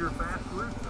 your fast route.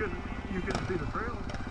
You couldn't see the trail.